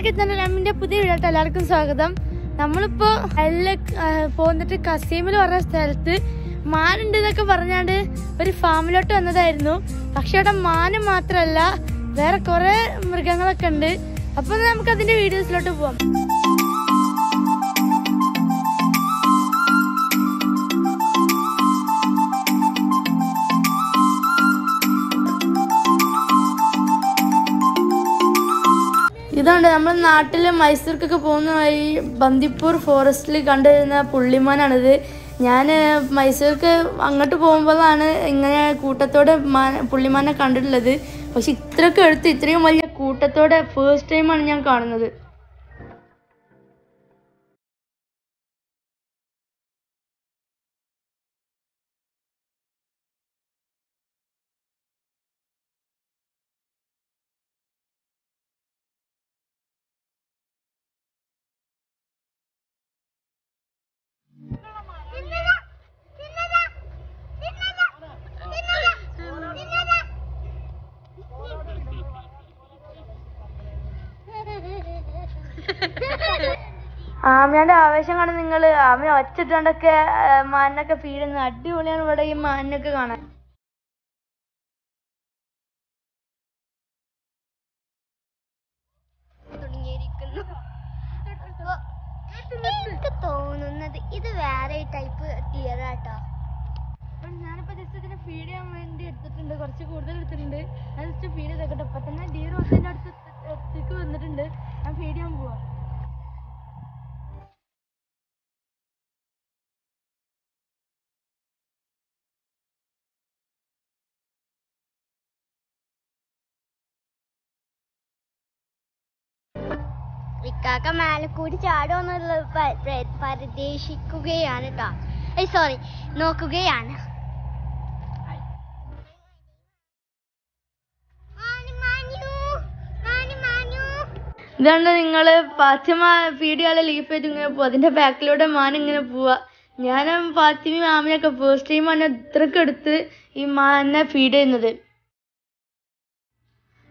എല്ലാവർക്കും സ്വാഗതം. നമ്മളിപ്പോ എല്ലാം പോന്നിട്ട് കസീമിൽ പറഞ്ഞ സ്ഥലത്ത് മാനുണ്ട് എന്നൊക്കെ പറഞ്ഞാണ്ട് ഒരു ഫാമിലോട്ട് വന്നതായിരുന്നു. പക്ഷെ അവിടെ മാന് മാത്രല്ല വേറെ കുറെ മൃഗങ്ങളൊക്കെ ഉണ്ട്. അപ്പൊ നമുക്ക് അതിന്റെ വീഡിയോസിലോട്ട് പോവാം. ഇതുണ്ട് നമ്മൾ നാട്ടിൽ മൈസൂർക്കൊക്കെ പോകുന്ന വഴി ബന്ദിപ്പൂർ ഫോറസ്റ്റിൽ കണ്ടുവരുന്ന പുള്ളിമാനാണിത്. ഞാൻ മൈസൂർക്ക് അങ്ങോട്ട് പോകുമ്പോഴാണ് ഇങ്ങനെ കൂട്ടത്തോടെ പുള്ളിമാനെ കണ്ടിട്ടുള്ളത്. പക്ഷെ ഇത്രയൊക്കെ എടുത്ത് ഇത്രയും വലിയ കൂട്ടത്തോടെ ഫേസ്റ്റ് ടൈമാണ് ഞാൻ കാണുന്നത്. ആമയുടെ ആവേശം കാണാൻ നിങ്ങൾ ആമ ഒച്ചിട്ടുണ്ടൊക്കെ മാനിനൊക്കെ ഫീഡ് ചെയ്യുന്നത് അടിപൊളിയാണ് ഇവിടെ ഈ മാനിനൊക്കെ കാണാൻ. എനിക്ക് തോന്നുന്നത് ഇത് വേറെ ടൈപ്പ് ടിയർ ആട്ടോ ഞാനിപ്പോ ജസ്റ്റ് ഇതിനെ ഫീഡ് ചെയ്യാൻ വേണ്ടി എടുത്തിട്ടുണ്ട്. കുറച്ച് കൂടുതൽ എടുത്തിട്ടുണ്ട്. ഞാൻ ജസ്റ്റ് ഇക്കാക്ക മേലെ കൂടി ചാടുമെന്നുള്ളത് പരദേശിക്കുകയാണ് കേട്ടോ സോറി നോക്കുകയാണ്. ഇതാണ് നിങ്ങൾ പാത്തിമ ഫീഡ് ലീഫ് ആയിട്ട് ഇങ്ങനെ പോവാ. അതിന്റെ ബാക്കിലൂടെ മാൻ ഇങ്ങനെ പോവാ. ഞാൻ ഫാത്തിമയും മാമിനൊക്കെ ഫസ്റ്റ് ടൈമാണ് ആണ് എടുത്ത് ഈ മാനെ ഫീഡ് ചെയ്യുന്നത്.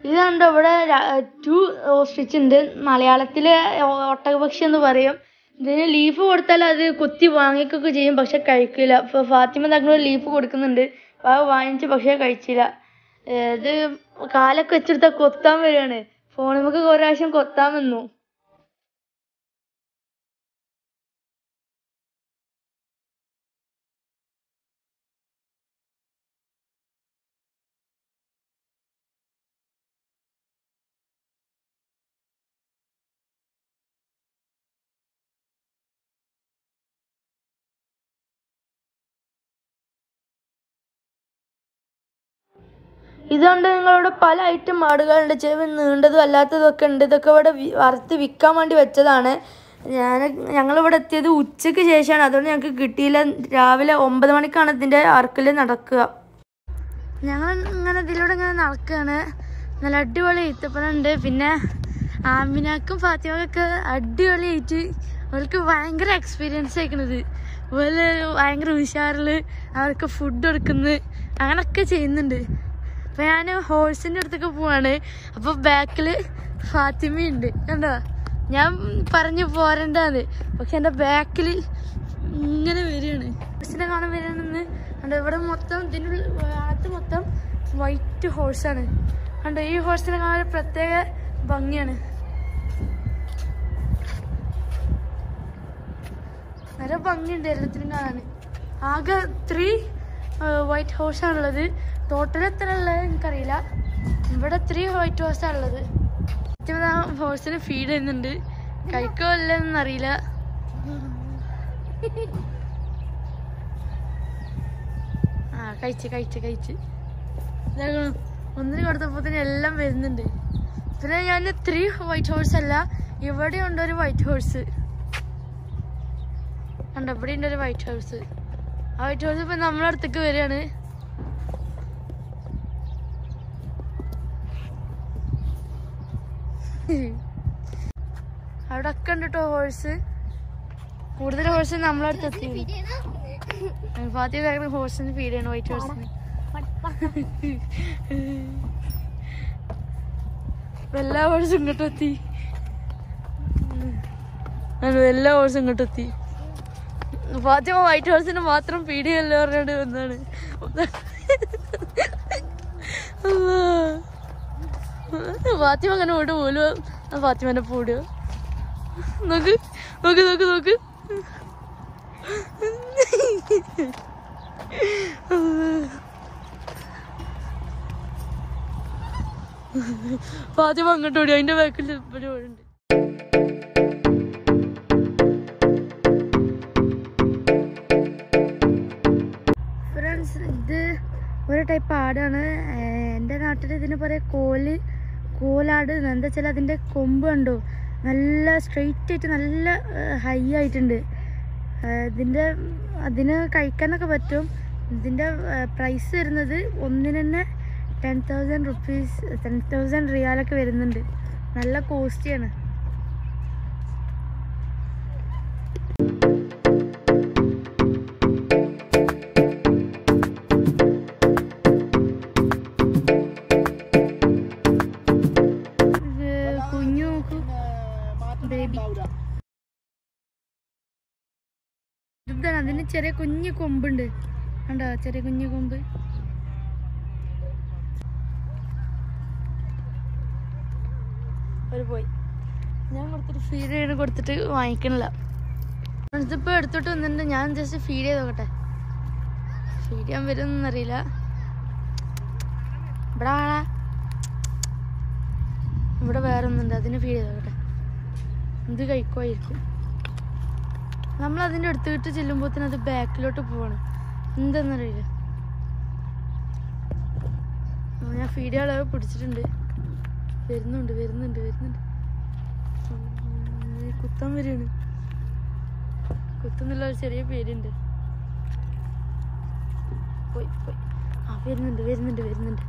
ഇതുണ്ട് ഇവിടെ ടു ഓസ്ട്രിച്ച് ഉണ്ട്. മലയാളത്തിൽ ഒ- ഒട്ടകപക്ഷി എന്ന് പറയും. ഇതിന് ലീഫ് കൊടുത്താൽ അത് കുത്തി വാങ്ങിക്കൊക്കെ ചെയ്യും പക്ഷെ കഴിക്കില്ല. ഇപ്പൊ ഫാത്തിമ തങ്ങൾ ലീഫ് കൊടുക്കുന്നുണ്ട്. അത് വാങ്ങിച്ച് പക്ഷെ കഴിച്ചില്ല. ഇത് കാലൊക്കെ വെച്ചെടുത്താൽ കൊത്താൻ വരികയാണ്. ഫോണിൽ നമുക്ക് ഒരു പ്രാവശ്യം കൊത്താൻ വന്നു. ഇതുകൊണ്ട് നിങ്ങളോട് പല ഐറ്റം ആടുകളുണ്ട്. ചെവി നീണ്ടതും അല്ലാത്തതും ഒക്കെ ഉണ്ട്. ഇതൊക്കെ ഇവിടെ വറുത്ത് വിൽക്കാൻ വേണ്ടി വെച്ചതാണ്. ഞാൻ ഞങ്ങളിവിടെ എത്തിയത് ഉച്ചയ്ക്ക് ശേഷമാണ്. അതുകൊണ്ട് ഞങ്ങൾക്ക് കിട്ടിയില്ല. രാവിലെ ഒമ്പത് മണിക്കാണ് ഇതിന്റെ അറക്കൽ നടക്കുക. ഞങ്ങൾ ഇങ്ങനെ ഇതിലൂടെ ഇങ്ങനെ നടക്കുകയാണ്. നല്ല അടിപൊളി ഈത്തപ്പനുണ്ട് പിന്നെ ആമിനാക്കും ഫാത്തിമക്കൊക്കെ അടിപൊളിയായിട്ട് അവർക്ക് ഭയങ്കര എക്സ്പീരിയൻസ് ആയിക്കണത്. അതുപോലെ ഭയങ്കര ഉഷാറിൽ അവർക്ക് ഫുഡ് കൊടുക്കുന്നത് അങ്ങനെയൊക്കെ ചെയ്യുന്നുണ്ട്. അപ്പൊ ഞാൻ ഹോഴ്സിന്റെ അടുത്തൊക്കെ പോവാണ്. അപ്പൊ ബാക്കിൽ ഫാത്തിമയുണ്ട്. കണ്ടോ? ഞാൻ പറഞ്ഞു പോരണ്ടാന്ന്. പക്ഷെ എന്റെ ബാക്കിൽ ഇങ്ങനെ വരികയാണ്. ഹോഴ്സിനെ കാണാൻ വരികയാണെന്ന് കണ്ടോ? ഇവിടെ മൊത്തം ഇതിന്റെ അകത്ത് മൊത്തം വൈറ്റ് ഹോഴ്സാണ് കണ്ടോ? ഈ ഹോഴ്സിനെ കാണാൻ പ്രത്യേക ഭംഗിയാണ്. നല്ല ഭംഗിയുണ്ട് എല്ലാത്തിനും കാണാൻ. ആകെ ത്രീ വൈറ്റ് ഹോഴ്സ് ആണുള്ളത്. ടോട്ടൽ എത്ര ഉള്ളത് എനിക്കറിയില്ല. ഇവിടെ ത്രീ വൈറ്റ് ഹോഴ്സ് ആ ഹോഴ്സിന് ഫീഡ് ചെയ്യുന്നുണ്ട്. കഴിക്കോ അറിയില്ല. ആ കഴിച്ച് കഴിച്ച് കഴിച്ച്. ഒന്നിന് കൊടുത്തപ്പോ തന്നെ എല്ലാം വരുന്നുണ്ട്. പിന്നെ ഞാൻ ത്രീ വൈറ്റ് ഹോഴ്സ് അല്ല ഇവിടെ ഉണ്ട് ഒരു വൈറ്റ് ഹോഴ്സ് കണ്ടോ ഇവിടെ ഉണ്ട് ഒരു വൈറ്റ് ഹോഴ്സ് ആ വൈറ്റ് ഹോഴ്സ് ഇപ്പൊ നമ്മളടുത്തേക്ക് വരികയാണ്. അവിടെ ഒക്കെ ഉണ്ട് കേട്ടോ ഹോഴ്സ് കൂടുതൽ ഹോഴ്സ് നമ്മളെ അടുത്ത് എത്തി ഫാത്തിയ ഹോഴ്സിന് ഫീഡ് ചെയ്യണം വൈറ്റ് ഹോഴ്സിന് എല്ലാ ഹോഴ്സും ഇങ്ങോട്ട് എത്തി. അങ്ങനെ എല്ലാ ഹോഴ്സും ഇങ്ങോട്ട് എത്തി. ഫാത്തിമ വൈറ്റ് ഹോഴ്സിന് മാത്രം പീഡിയല്ലോ പറഞ്ഞിട്ട് വന്നാണ്. ഫാത്തിമ അങ്ങനെ ഓട് പോലും. ഫാത്തിമന്റെ പൂട്. നോക്ക് നോക്ക് നോക്ക് നോക്ക്. ഫാത്തിമ അങ്ങോട്ട് ഓടി അതിന്റെ ബാക്കിൽ ഇവിടെ ഓടുണ്ട്. ഫ്രണ്ട്സ് ഇത് ഒരു ടൈപ്പ് ആടാണ്. എന്റെ നാട്ടിൽ ഇതിന് പറയാം കോൽ കോലാട്. എന്താ വെച്ചാൽ അതിന്റെ കൊമ്പ് കണ്ടോ? നല്ല സ്ട്രെയിറ്റ് ആയിട്ട് നല്ല ഹൈ ആയിട്ടുണ്ട്. ഇതിന്റെ അതിന് കഴിക്കാനൊക്കെ പറ്റും. ഇതിന്റെ പ്രൈസ് വരുന്നത് ഒന്നിന് തന്നെ ten thousand rupees ten thousand റിയാലൊക്കെ വരുന്നുണ്ട്. നല്ല കോസ്റ്റിയാണ് ഇതാണ് അതിന് ചെറിയ കുഞ്ഞു കൊമ്പുണ്ട്. കണ്ടോ? ചെറിയ കുഞ്ഞു കൊമ്പ്. ഒരു പോയി. ഞാൻ കൊടുത്തിട്ട് ഫീഡ് ചെയ്ത് കൊടുത്തിട്ട് വാങ്ങിക്കണില്ല. ഇതിപ്പോ എടുത്തോട്ട് വന്നിട്ടുണ്ട്. ഞാൻ ജസ്റ്റ് ഫീഡ് ചെയ്ത് നോക്കട്ടെ. ഫീഡ് ചെയ്യാൻ വരുമെന്നറിയില്ല ഇവിടെ ആളാ. ഇവിടെ വേറെ ഒന്നുണ്ട് അതിന് ഫീഡ് ചെയ്ത് നോക്കട്ടെ. ഇത് കഴിക്കുമായിരിക്കും നമ്മൾ അതിന്റെ അടുത്തിട്ട് ചെല്ലുമ്പോഴത്തേന് അത് ബാക്കിലോട്ട് പോവാണ്. എന്താണെന്നറിയില്ല ആ, ഞാൻ ഫീഡ് അളവ് പിടിച്ചിട്ടുണ്ട്. വരുന്നുണ്ട് വരുന്നുണ്ട് വരുന്നുണ്ട്. കുത്തം വരികയാണ്. കുത്തുന്നുള്ള ഒരു ചെറിയ പേരുണ്ട് പോയി പോയി. ആ വരുന്നുണ്ട് വരുന്നുണ്ട് വരുന്നുണ്ട്.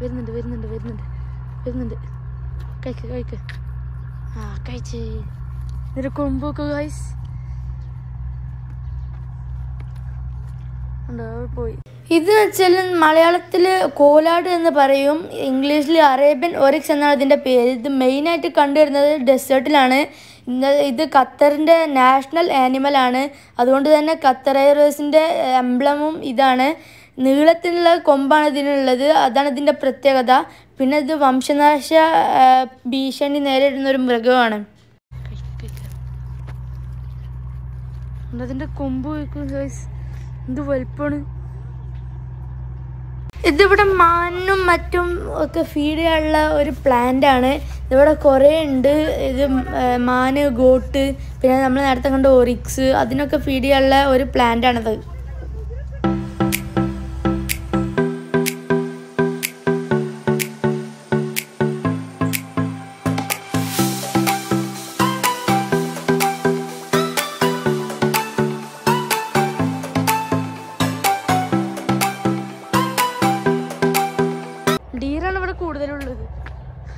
വരുന്നുണ്ട് വരുന്നുണ്ട് വരുന്നുണ്ട്. വരുന്നുണ്ട്. കഴിക്ക് കഴിക്ക്. ആ കഴിച്ച്. ഇതൊരു കൊമ്പൊക്കെ ഗൈസ് പോയി. ഇത് വെച്ചാൽ മലയാളത്തിൽ കോലാട് എന്ന് പറയും ഇംഗ്ലീഷിൽ അറേബ്യൻ ഒറിക്സ് എന്നാണ് ഇതിന്റെ പേര്. ഇത് മെയിനായിട്ട് കണ്ടുവരുന്നത് ഡെസേർട്ടിലാണ്. ഇത് ഖത്തറിന്റെ നാഷണൽ ആനിമൽ ആണ്. അതുകൊണ്ട് തന്നെ ഖത്തർ എയർവേസിന്റെ എംബ്ലമും ഇതാണ്. നീളത്തിലുള്ള കൊമ്പാണ് ഇതിനുള്ളത് അതാണ് ഇതിന്റെ പ്രത്യേകത. പിന്നെ ഇത് വംശനാശ ഭീഷണി നേരിടുന്ന ഒരു മൃഗമാണ്. അതിന്റെ കൊമ്പ് വയ്ക്കും ഗൈസ് എന്ത് വലുപ്പമാണ് ഇതിവിടെ മാനും മറ്റും ഒക്കെ ഫീഡ് ചെയ്യാനുള്ള ഒരു പ്ലാന്റ് ആണ്. ഇതിവിടെ കുറേ ഉണ്ട്. ഇത് മാന് ഗോട്ട് പിന്നെ നമ്മൾ നേരത്തെ കണ്ട ഒറിക്സ് അതിനൊക്കെ ഫീഡ് ചെയ്യാനുള്ള ഒരു പ്ലാന്റ് ആണത്.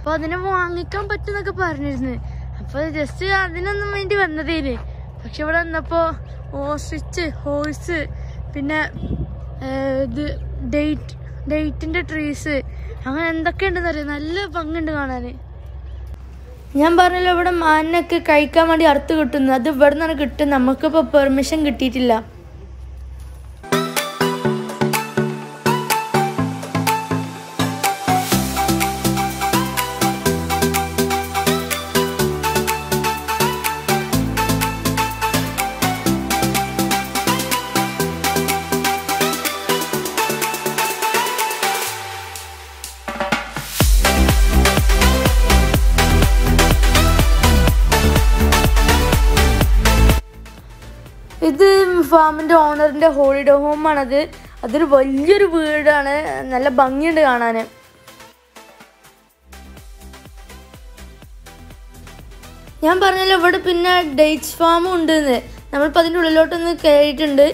അപ്പൊ അതിനെ വാങ്ങിക്കാൻ പറ്റുന്നൊക്കെ പറഞ്ഞിരുന്നു. അപ്പൊ ജസ്റ്റ് അതിനൊന്നും വേണ്ടി വന്നതേന്. പക്ഷെ ഇവിടെ വന്നപ്പോ ഓസ്ട്രിച്ച് ഹോഴ്സ് പിന്നെ ഇത് ഡേറ്റ് ഡേറ്റിന്റെ ട്രീസ് അങ്ങനെ എന്തൊക്കെ ഉണ്ടെന്ന് അറിയാം? നല്ല ഭംഗിയുണ്ട് കാണാന്. ഞാൻ പറഞ്ഞല്ലോ ഇവിടെ മാനൊക്കെ കഴിക്കാൻ വേണ്ടി അറുത്ത് കിട്ടുന്നു. അത് ഇവിടെ നിന്നാണ് കിട്ടുന്നത്. നമുക്കിപ്പോൾ പെർമിഷൻ കിട്ടിയിട്ടില്ല. ഇത് ഓണറിന്റെ ഹോളിഡേ ഹോമാണത്. അതൊരു വലിയൊരു വീടാണ്. നല്ല ഭംഗിയുണ്ട് കാണാൻ ഞാൻ പറഞ്ഞല്ലോ ഇവിടെ പിന്നെ ഡേറ്റ്സ് ഫാമും ഉണ്ടെന്ന്. നമ്മളിപ്പോൾ അതിന്റെ ഉള്ളിലോട്ടൊന്ന് കയറിയിട്ടുണ്ട്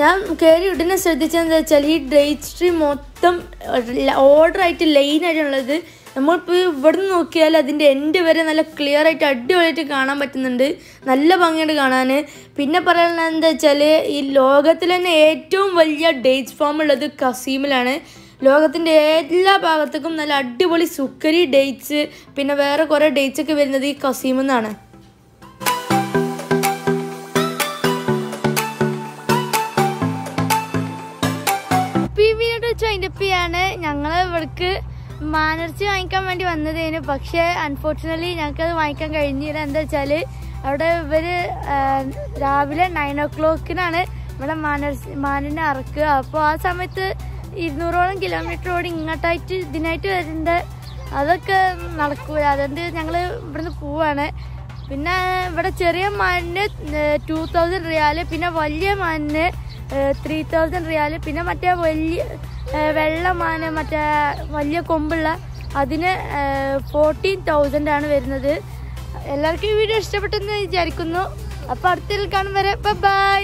ഞാൻ കയറി ഉടനെ ശ്രദ്ധിച്ചതെന്ന് വെച്ചാൽ ഈ ഡേറ്റ്സ് ട്രീ മൊത്തം ഓർഡർ ആയിട്ട് ലൈൻ ആയിട്ടുള്ളത് നമ്മളിപ്പോൾ ഇവിടെ നിന്ന് നോക്കിയാൽ അതിന്റെ എൻഡ് വരെ നല്ല ക്ലിയർ ആയിട്ട് അടിപൊളിയായിട്ട് കാണാൻ പറ്റുന്നുണ്ട്. നല്ല ഭംഗിയുണ്ട് കാണാൻ പിന്നെ പറയുന്നത് എന്താ വെച്ചാൽ ഈ ലോകത്തിൽ തന്നെ ഏറ്റവും വലിയ ഡേറ്റ് ഫാം ഉള്ളത് കസീമിലാണ്. ലോകത്തിന്റെ എല്ലാ ഭാഗത്തേക്കും നല്ല അടിപൊളി സുക്കരി ഡേറ്റ്സ് പിന്നെ വേറെ കുറേ ഡേറ്റ്സ് ഒക്കെ വരുന്നത് ഈ കസീമിൽ നിന്നാണ്. പി വി ഡച്ച് അതിന്റെ പിയാണ് ഞങ്ങൾ ഇവിടേക്ക് മാനർച്ചി വാങ്ങിക്കാൻ വേണ്ടി വന്നതേനു. പക്ഷേ അൺഫോർച്ചുനേറ്റ്ലി ഞങ്ങൾക്കത് വാങ്ങിക്കാൻ കഴിഞ്ഞില്ല. എന്താ വെച്ചാൽ അവിടെ ഇവർ രാവിലെ നയൻ ഓ ക്ലോക്കിനാണ് ഇവിടെ മാനർച്ചി മാനിനെ അറക്കുക. അപ്പോൾ ആ സമയത്ത് ഇരുന്നൂറോളം കിലോമീറ്റർ ഓടി ഇങ്ങോട്ടായിട്ട് ഇതിനായിട്ട് വരുന്നുണ്ട് അതൊക്കെ നടക്കൂല. അതുകൊണ്ട് ഞങ്ങൾ ഇവിടുന്ന് പോവാണ്. പിന്നെ ഇവിടെ ചെറിയ മാനിന് ടൂ തൗസൻഡ് റിയാൽ. പിന്നെ വലിയ മാനിന് ത്രീ തൗസൻഡ് റിയാൽ. പിന്നെ മറ്റേ വലിയ വെള്ളമാന വെള്ള മാന് മറ്റേ വലിയ കൊമ്പുള്ള അതിന് ഫോർട്ടീൻ തൗസൻഡ് ആണ് വരുന്നത്. എല്ലാവർക്കും ഈ വീഡിയോ ഇഷ്ടപ്പെട്ടെന്ന് വിചാരിക്കുന്നു. അപ്പോൾ അടുത്തിൽ കാണും വരെ. ബൈ